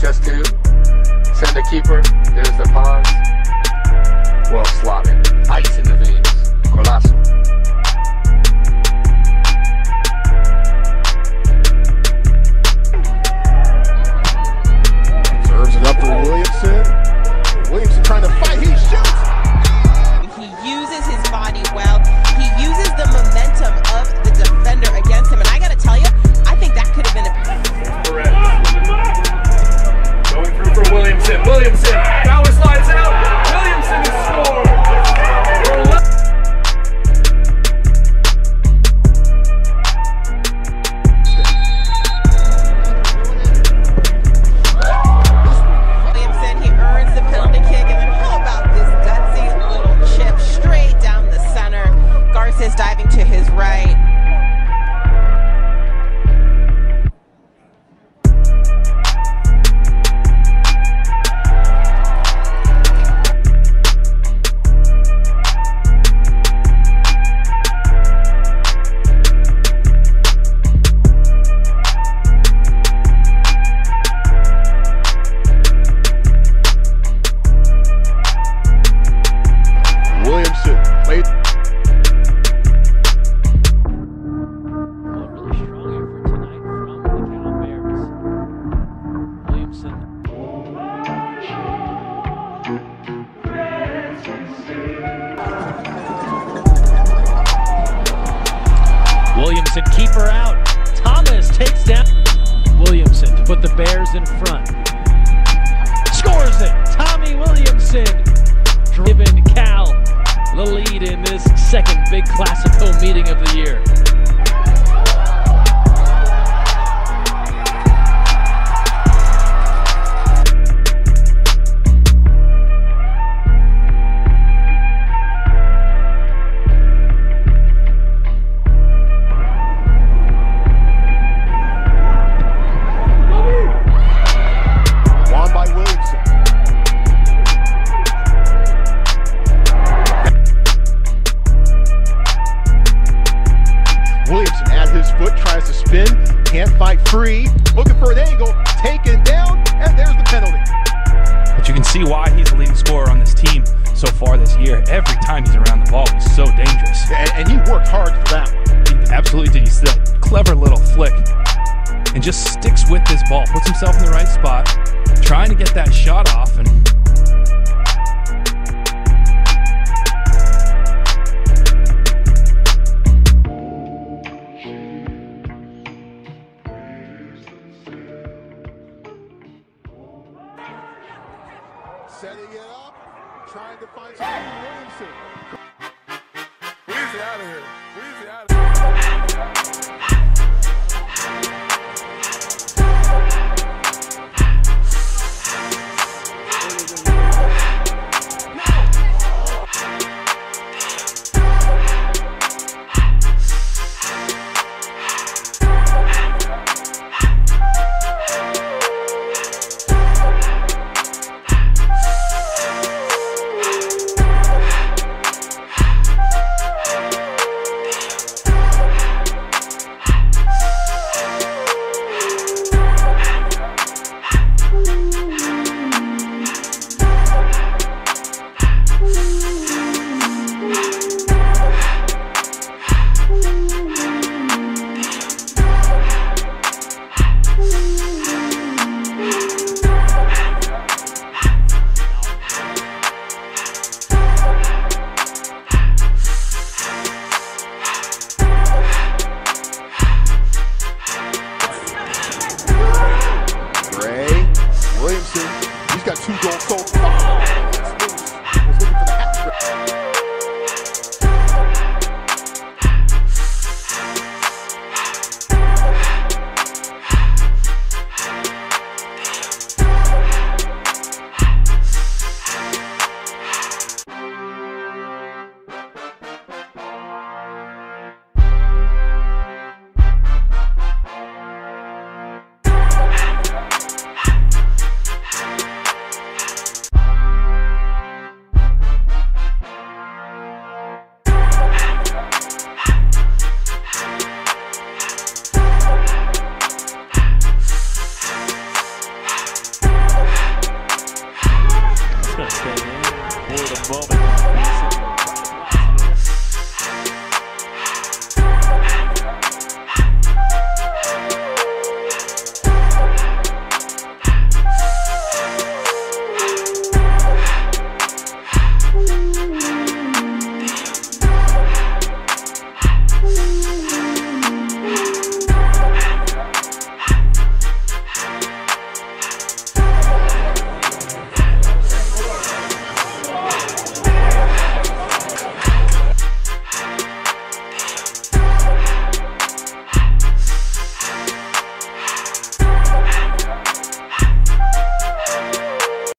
just two. Send a keeper. There's the pause. Williamson keeper out. Thomas takes down Williamson to put the Bears in front. Scores it. Tommy Williamson driven Cal the lead in this second big Classico meeting of the year. Spin, can't fight free, looking for an angle, taken down, and there's the penalty. But you can see why he's the leading scorer on this team so far this year. Every time he's around the ball, he's so dangerous. And, and he worked hard for that one. He absolutely did. He's that clever little flick and just sticks with this ball, puts himself in the right spot, trying to get that shot off. And Setting it up, trying to find Steve Williamson. Weezy out of here. Weezy out of here. ball.